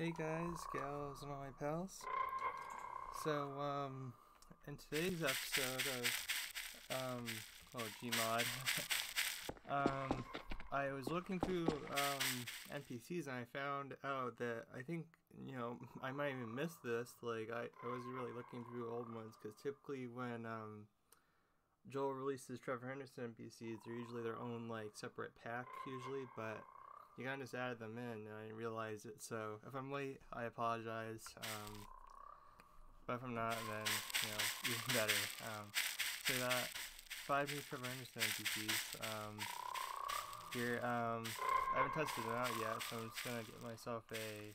Hey guys, gals, and all my pals. So, um, in today's episode of, um, oh, Gmod, um, I was looking through, um, NPCs and I found out that I think, you know, I might even miss this, like, I, I wasn't really looking through old ones, because typically when, um, Joel releases Trevor Henderson NPCs, they're usually their own, like, separate pack, usually, but you kind of just added them in and I didn't realize it. So if I'm late, I apologize. Um, but if I'm not, then you know even better. Um, so that five new Trevor Henderson NPCs. Um, here, um, I haven't tested them out yet, so I'm just gonna get myself a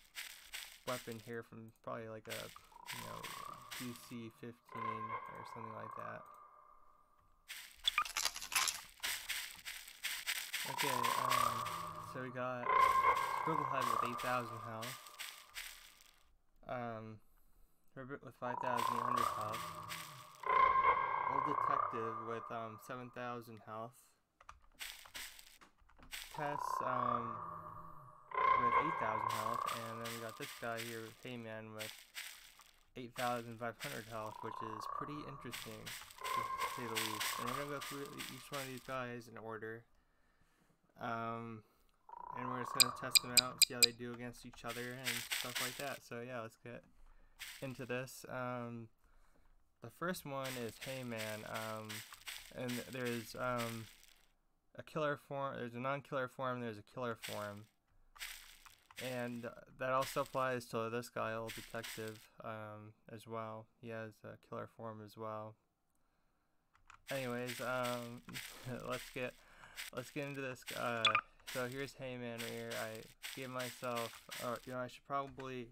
weapon here from probably like a you know DC 15 or something like that. Okay, um, so we got Scribblehead with 8,000 health. Um, Ribbit with 5,800 health. Old Detective with, um, 7,000 health. Tess, um, with 8,000 health. And then we got this guy here, Heyman, with 8,500 health, which is pretty interesting, to say the least. And we're gonna go through each one of these guys in order. Um, and we're just gonna test them out, see how they do against each other and stuff like that. So yeah, let's get into this. Um, the first one is Heyman, um, and there's um, a killer form. There's a non-killer form. There's a killer form, and that also applies to this guy, old detective, um, as well. He has a killer form as well. Anyways, um, let's get let's get into this. Uh, so here's Heyman right here. I gave myself, or you know, I should probably.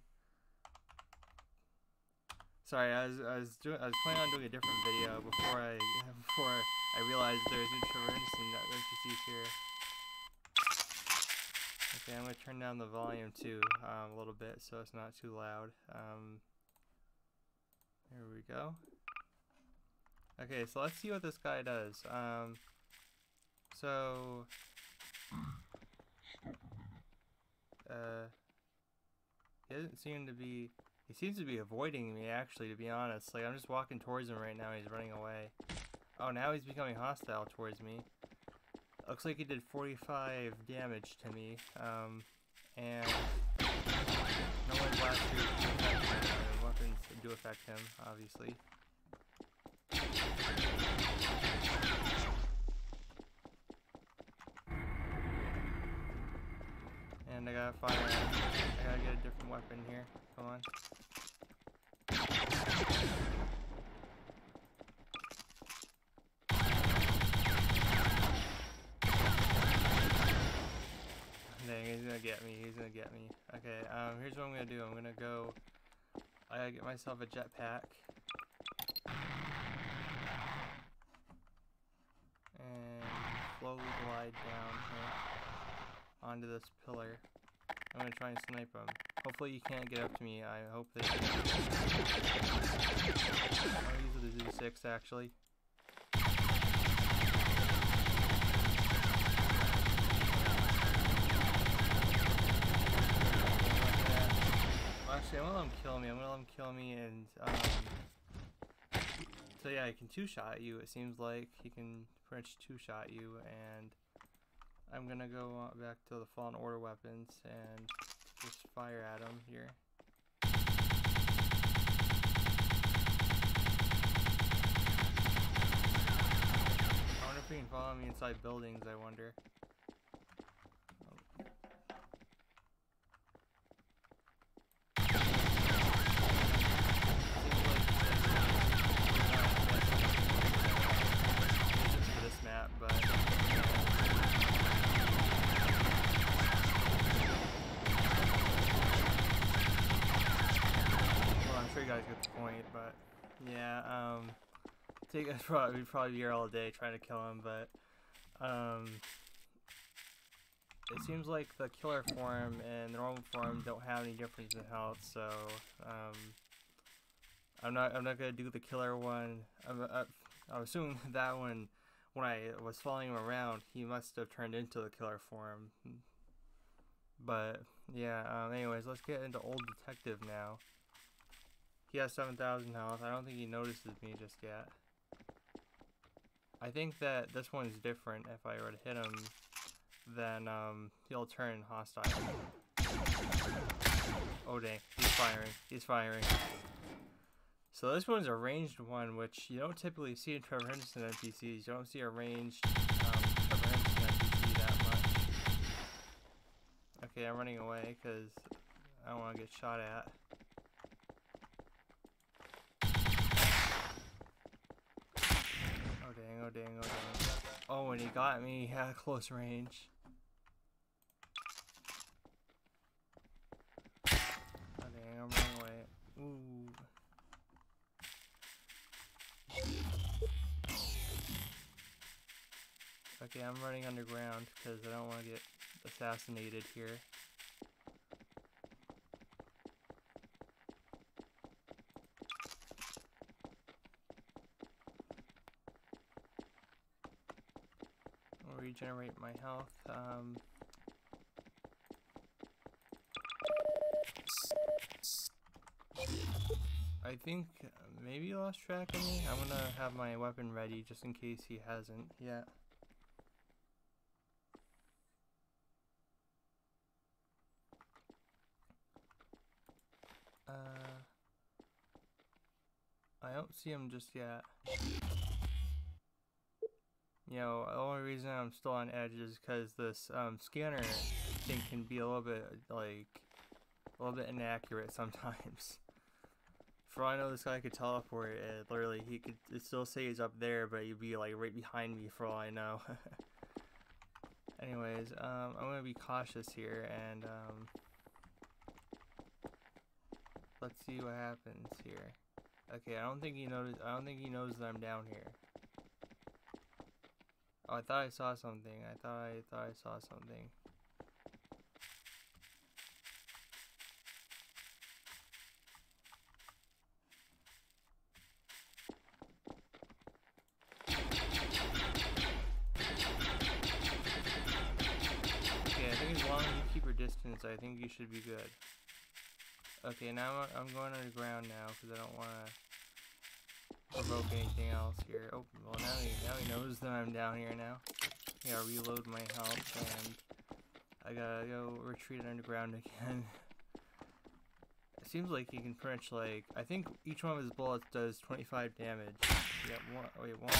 Sorry, I was I was doing I was planning on doing a different video before I before I realized there's new Trevor Henderson NPCs here. Okay, I'm gonna turn down the volume too um, a little bit so it's not too loud. Um, there we go. Okay, so let's see what this guy does. Um, so, uh, he doesn't seem to be, he seems to be avoiding me actually, to be honest. Like, I'm just walking towards him right now, he's running away. Oh, now he's becoming hostile towards me. Looks like he did 45 damage to me, um, and no one blast weapons do affect him, obviously. And I gotta fire. I gotta get a different weapon here. Come on. Dang, he's gonna get me. He's gonna get me. Okay, um, here's what I'm gonna do. I'm gonna go. I gotta get myself a jetpack. And slowly glide down here onto this pillar. I'm gonna try and snipe him. Hopefully you can't get up to me. I hope they can. I'll use the Z6 actually. Actually, I'm gonna let him kill me. I'm gonna let him kill me and, um, so yeah, he can two-shot you, it seems like. He can pretty much two-shot you, and I'm gonna go uh, back to the Fallen Order weapons and just fire at them here. I wonder if he can follow me inside buildings, I wonder. this map, but well, I'm sure you guys get the point, but yeah, um, take us probably we'd probably be here all day trying to kill him, but um, it seems like the killer form and the normal form don't have any difference in health, so um, I'm not I'm not gonna do the killer one. I'm, I, I'm assuming that one when I was following him around, he must have turned into the killer form. But Yeah, um, anyways, let's get into Old Detective now. He has 7,000 health. I don't think he notices me just yet. I think that this one is different. If I were to hit him, then um, he'll turn hostile. Oh dang, he's firing. He's firing. So this one's a ranged one, which you don't typically see in Trevor Henderson NPCs. You don't see a ranged um, Trevor Henderson NPC that much. Okay, I'm running away because I don't want to get shot at. Oh dang, oh dang, oh dang. Oh, and he got me at close range. Oh dang, I'm running away. Ooh. Okay, I'm running underground because I don't want to get assassinated here. I'll regenerate my health. Um, I think maybe he lost track of me. I'm gonna have my weapon ready just in case he hasn't yet. Uh, I don't see him just yet. You know, the only reason I'm still on edge is because this um, scanner thing can be a little bit, like, a little bit inaccurate sometimes. For all I know, this guy could teleport. And literally, he could still say he's up there, but he'd be like right behind me for all I know. Anyways, um, I'm gonna be cautious here, and um, let's see what happens here. Okay, I don't think he knows. I don't think he knows that I'm down here. Oh, I thought I saw something. I thought I thought I saw something. Okay, I think as long as you keep your distance, I think you should be good. Okay, now I'm, I'm going underground now because I don't want to provoke anything else here. Oh, well now he, now he knows that I'm down here now. Gotta reload my health and I gotta go retreat underground again. it seems like he can pretty much like, I think each one of his bullets does 25 damage. Yeah, one, wait, one,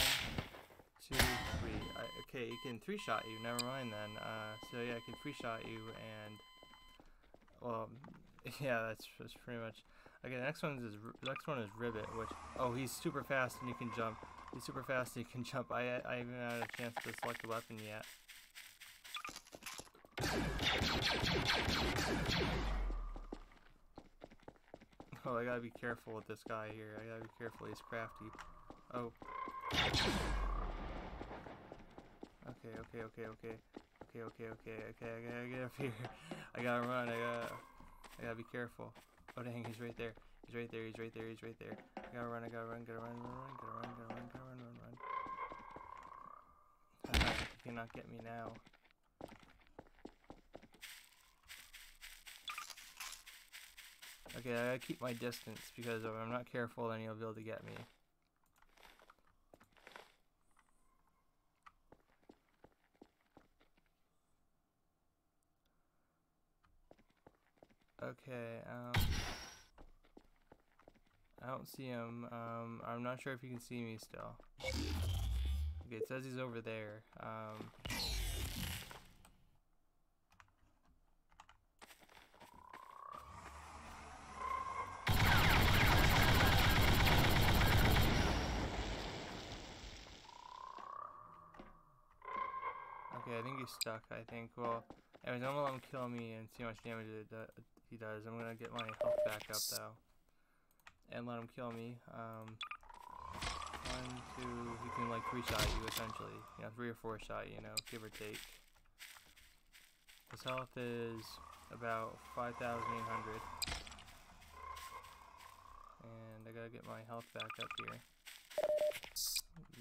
two, three. I, okay, he can three-shot you, never mind then. Uh, so yeah, I can three-shot you and, well, yeah, that's, that's pretty much Okay, the next one is the next one is Ribbit, which oh he's super fast and you can jump. He's super fast and you can jump. I I haven't had a chance to select a weapon yet. Oh, I gotta be careful with this guy here. I gotta be careful. He's crafty. Oh. Okay, okay, okay, okay. Okay, okay, okay, okay, I gotta get up here. I gotta run, I gotta I gotta be careful. Oh dang, he's right there. He's right there, he's right there, he's right there. I gotta run, I gotta run, gotta run, run, run, gotta run, gotta run, gotta run, run, run. you cannot get me now. Okay, I gotta keep my distance because if I'm not careful then he'll be able to get me. Okay, um... I don't see him. Um, I'm not sure if you can see me still. Okay, it says he's over there. Um... Okay, I think he's stuck, I think. Well, anyways, I'm gonna let him kill me and see how much damage it, uh, he does. I'm gonna get my health back up, though. And let him kill me. Um, one, two, he can, like, three-shot you, essentially. You know, three or four-shot, you know, give or take. His health is about 5,800. And I gotta get my health back up here.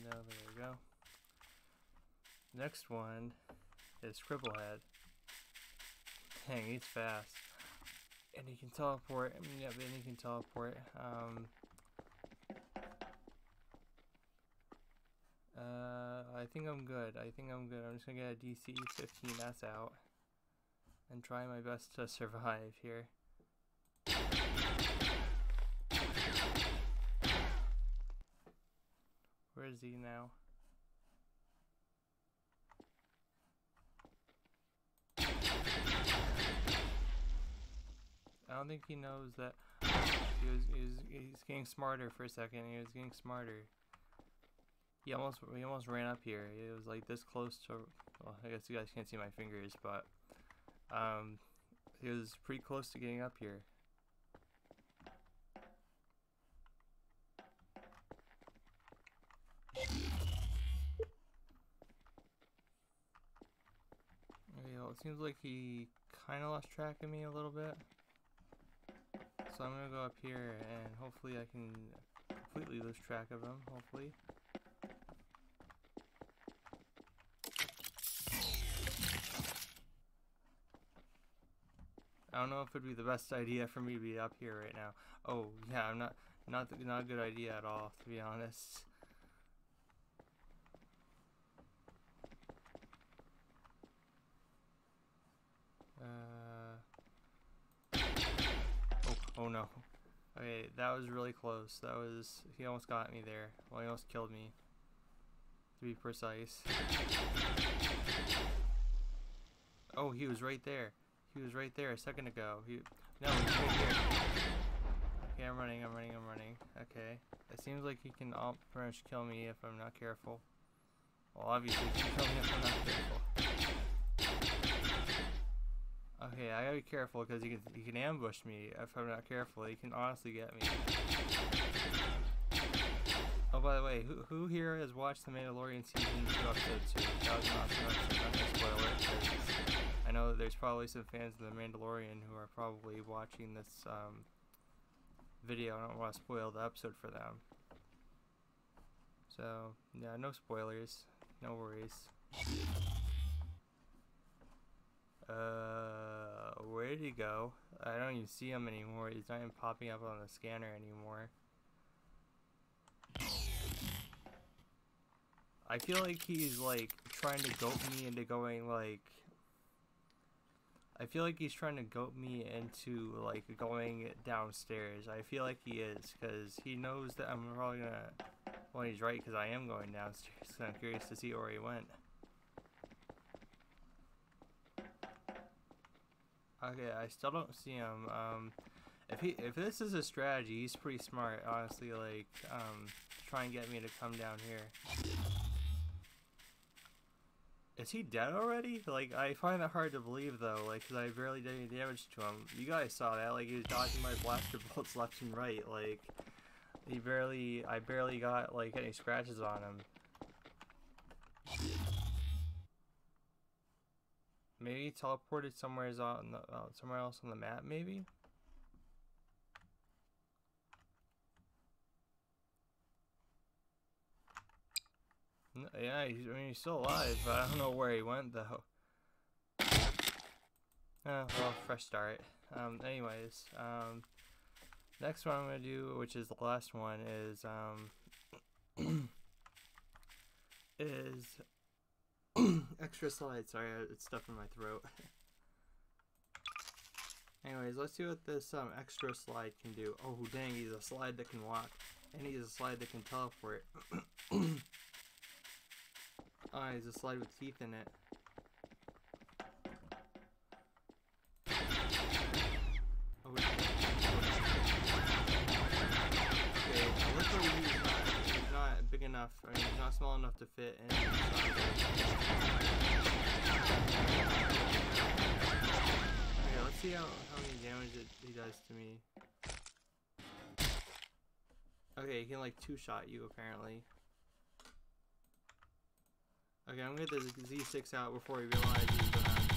No, there we go. Next one is Scribblehead. dang, he's fast. And he can teleport. I mean, Yeah, and he can teleport. Um, uh, I think I'm good. I think I'm good. I'm just gonna get a DC 15 that's out. And try my best to survive here. Where is he now? Don't think he knows that he was, he was he's getting smarter for a second. He was getting smarter. He almost he almost ran up here. It was like this close to. Well, I guess you guys can't see my fingers, but um, he was pretty close to getting up here. Okay, well, it seems like he kind of lost track of me a little bit. So I'm gonna go up here and hopefully I can completely lose track of him, hopefully. I don't know if it'd be the best idea for me to be up here right now. Oh, yeah, I'm not, not, not a good idea at all, to be honest. Uh, Oh no. Okay, that was really close. That was... He almost got me there. Well, he almost killed me. To be precise. Oh, he was right there. He was right there a second ago. He... No, he's right here. Okay, I'm running, I'm running, I'm running. Okay. It seems like he can all pretty much kill me if I'm not careful. Well, obviously he can kill me if I'm not careful. Okay, I gotta be careful because he can he can ambush me if I'm not careful. He can honestly get me. Oh, by the way, who who here has watched The Mandalorian season two episode two? That was an awesome episode. Not gonna spoil it. I know that there's probably some fans of The Mandalorian who are probably watching this um, video. I don't want to spoil the episode for them. So yeah, no spoilers. No worries. Uh, where did he go? I don't even see him anymore. He's not even popping up on the scanner anymore. I feel like he's like trying to goat me into going like I feel like he's trying to goat me into like going downstairs. I feel like he is because he knows that I'm probably gonna. Well, he's right because I am going downstairs. So I'm curious to see where he went. Okay, I still don't see him. Um, if he if this is a strategy, he's pretty smart. Honestly, like um, try and get me to come down here. Is he dead already? Like I find that hard to believe though. Like, cause I barely did any damage to him. You guys saw that. Like he was dodging my blaster bolts left and right. Like he barely, I barely got like any scratches on him. Maybe teleported somewhere on the, uh, somewhere else on the map, maybe? No, yeah, he's, I mean, he's still alive, but I don't know where he went, though. Oh, well, fresh start. Um, anyways, um, next one I'm to do, which is the last one, is, um, is Extra slide. Sorry, it's stuff in my throat. Anyways, let's see what this um, extra slide can do. Oh, dang, he's a slide that can walk. And he's a slide that can teleport. oh, he's a slide with teeth in it. Oh, okay, big enough, I mean, not small enough to fit in. Okay, let's see how, how many damage it, he does to me. Okay, he can like two-shot you apparently. Okay, I'm gonna get the Z6 out before he realizes that I'm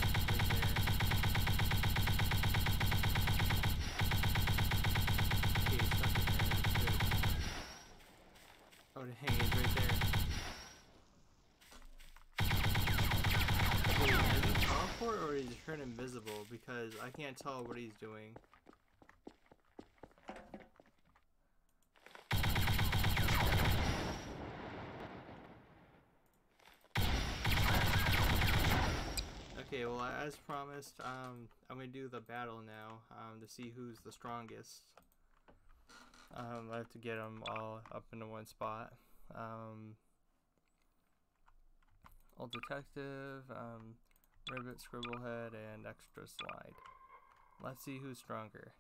Oh, dang, he's right there. Wait, is it teleport or already turned invisible because I can't tell what he's doing. Okay, well, as promised, um, I'm gonna do the battle now um, to see who's the strongest. Um, I have to get them all up into one spot. Um, Old Detective, um, Ribbit, Scribblehead, and Extra Slide. Let's see who's stronger.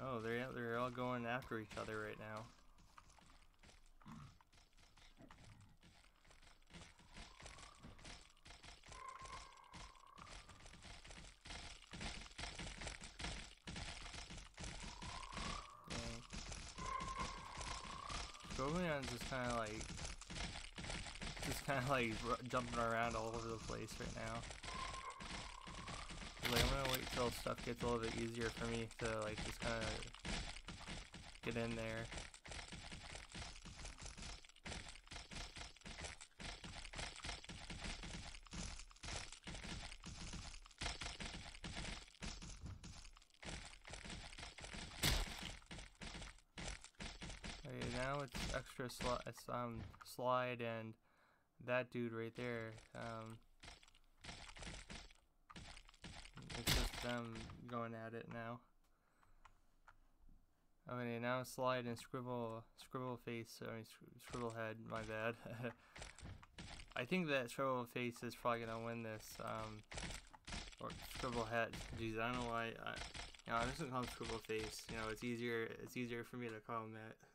Oh, they're they're all going after each other right now. Goblion's just kind of like, just kind of like jumping around all over the place right now. Like I'm gonna wait till stuff gets a little bit easier for me to like just kind of get in there. Okay, now it's extra sli um, slide and that dude right there. Um, it's just them going at it now. Okay, now slide and scribble, scribble face, I mean, scribble head, my bad. I think that scribble face is probably gonna win this, um, or scribble head. Jeez, I don't know why, I, you know, I'm just gonna call him scribble face, you know, it's easier, it's easier for me to call him that.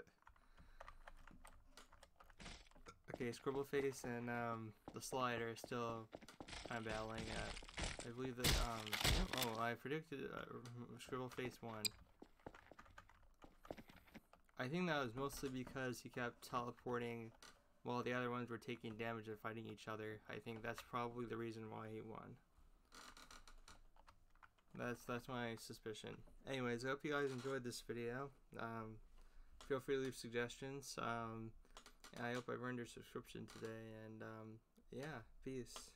Okay, Scribble Face and um, the Slider are still of battling at. I believe that. Um, oh, I predicted uh, Scribble Face won. I think that was mostly because he kept teleporting while the other ones were taking damage and fighting each other. I think that's probably the reason why he won. That's that's my suspicion. Anyways, I hope you guys enjoyed this video. Um, feel free to leave suggestions. Um, I hope I've earned your subscription today, and um, yeah, peace.